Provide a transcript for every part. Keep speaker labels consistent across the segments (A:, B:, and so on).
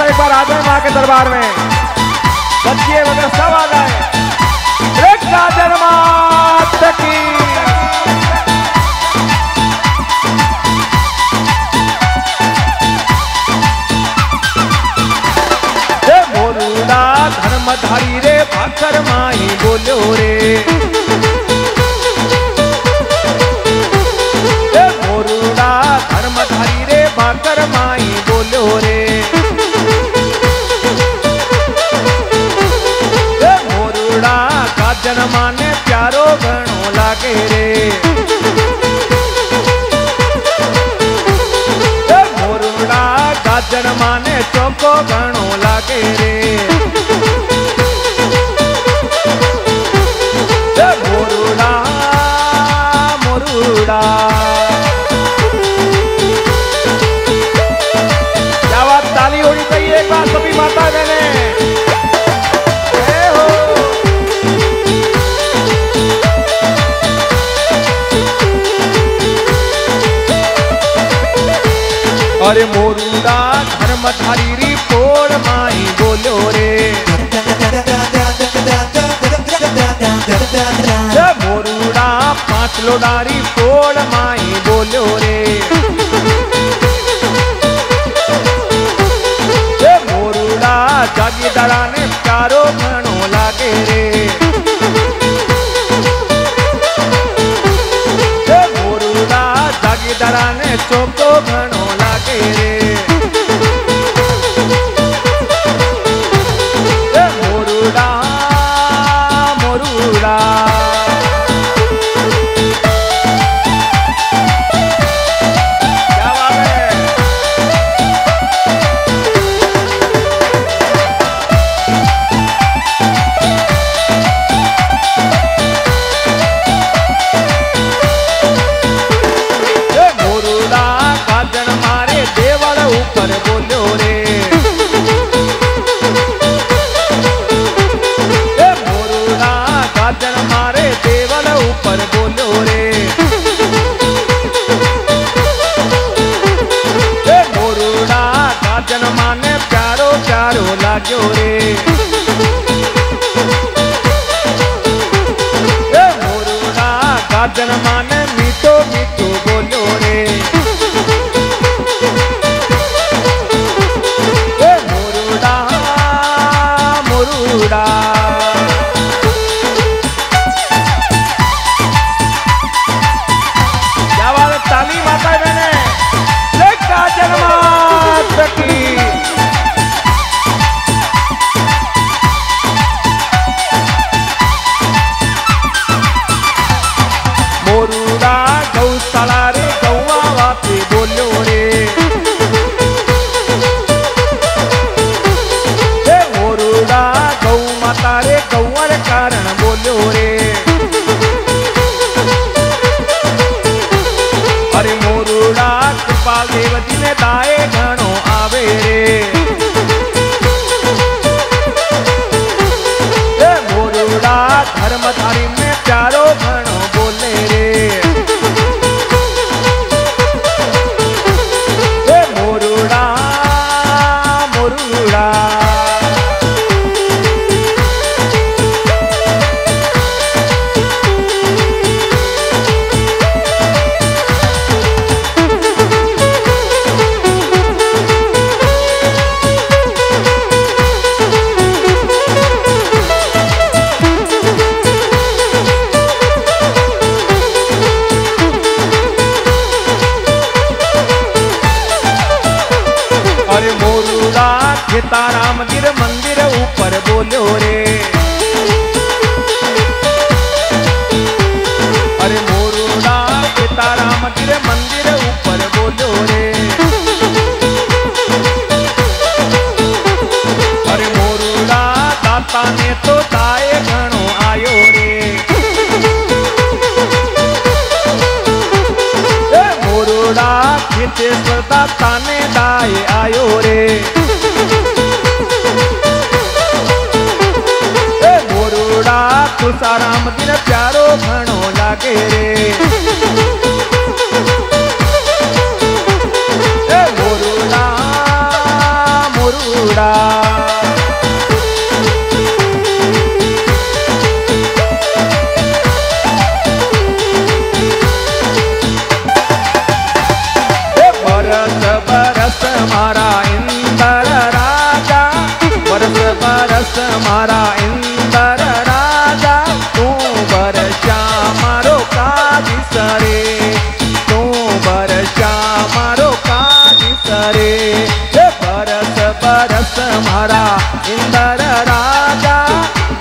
A: सा एक बार आ जाए माँ के दरबार में। बच्चे वगैरह सब आ जाए। एक गाजर मात की। धर्मधारी रे भाकर माई बोलो रे। और मोरूड़ा धर्मधारी री पोर माई बोलो रे। मोरूड़ा, पाँच लोडारी पोड़ माई बोलो रे। जागीदारा ने प्यारो પ્યારો પ્યારો લાગ્યો રે. મોરુના ગાજન માન सीताराम गिर मंदिर ऊपर बोलो रे अरे मोरुड़ा सीताराम गिर मंदिर ऊपर बोलो रे અરે મોરુડા દાતા ને તો દાય ઘણો આયો રે એ મોરુડા ખેતેશ્વર દાતા ને દાય આયો રે તુષારામ દિન પ્યારો ઘણો લાગે રે. મોરુડા મોરુડા.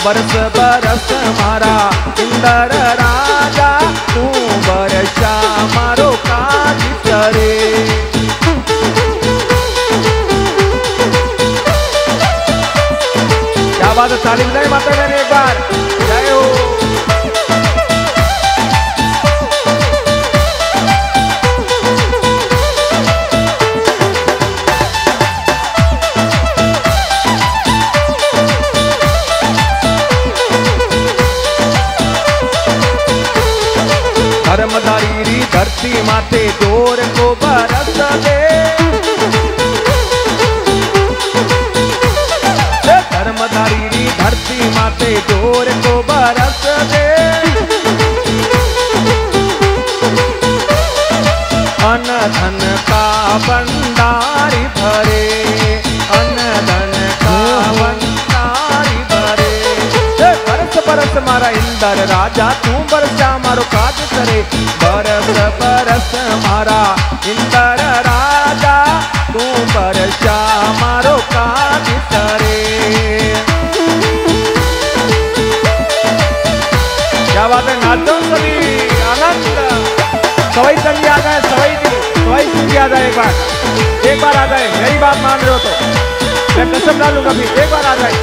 A: बरस बरस मारा सुंदर राजा तू बरसा मारो काजी तरे आवाज चालीस नाही माता हमारे को बरस दे। अन धन का भंडारी भरे। अन धन का भंडारी भरे। बरस बरस मारा इंदर राजा, तू बरसा मारो काज करे। बरस बरस मारा इंदर राजा, तू बरसा मारो काज सभी सवाई संगी सवाई की सवाई संगी एक बार। एक बार आ जाए, मेरी बात मान रहे हो तो। मैं कसम डालूँगा फिर एक बार आ जाए।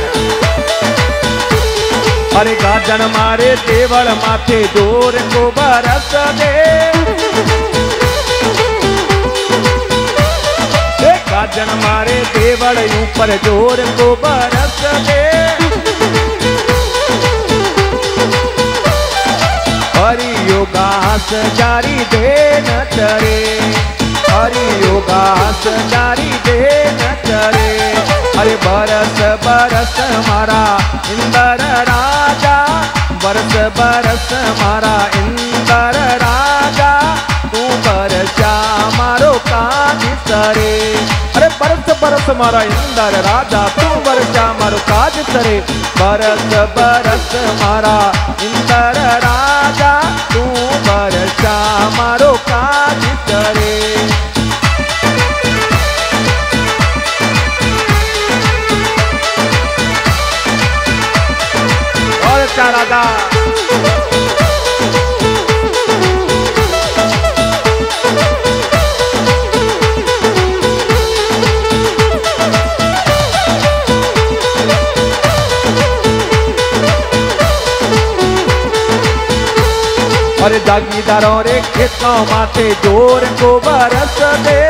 A: अरे गाजन मारे, देवल माथे ज़ोर को बरस दे। गाजन मारे, देवल ऊपर ज़ोर को बरस दे। योगास जारी दे न चरे हरि योगास जारी दे न चरे अरे बरस बरस मारा, इंदर राजा। बरस बरस मारा, इंदर राजा। तू बरसा मारो काज सरे। अरे बरस बरस मारा, इंदर राजा। तू बरसा मारो काज सरे। बरस बरस मारा, इंदर राजा। अरे जागीदारों रे खेतों माथे ज़ोर को बरस दे।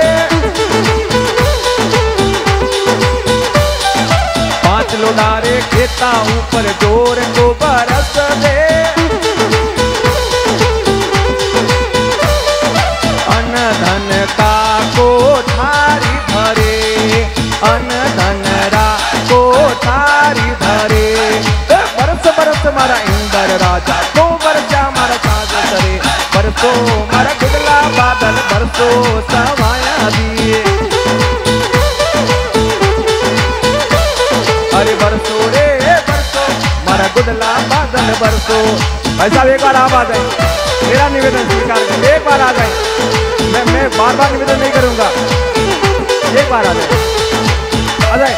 A: पाँच लोडारे खेता ऊपर ज़ोर को बरस दे। अन धन का कोठारी भरे। अन बरसो, मारा गुदला बादल बरसो सवाया दिए। अरे बरसो रे बरसो, मारा गुदला बादल बरसो। भाई साहब, एक बार आप आ जाए मेरा निवेदन स्वीकार करें एक बार आ जाए मैं मैं बार बार निवेदन नहीं करूँगा। एक बार आ जाए आ जाए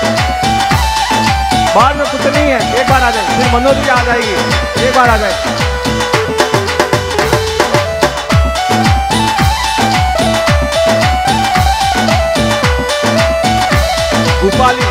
A: बाहर में कुछ नहीं है। एक बार आ जाए मनोज भी आ जाएगी। एक बार आ जाए O vale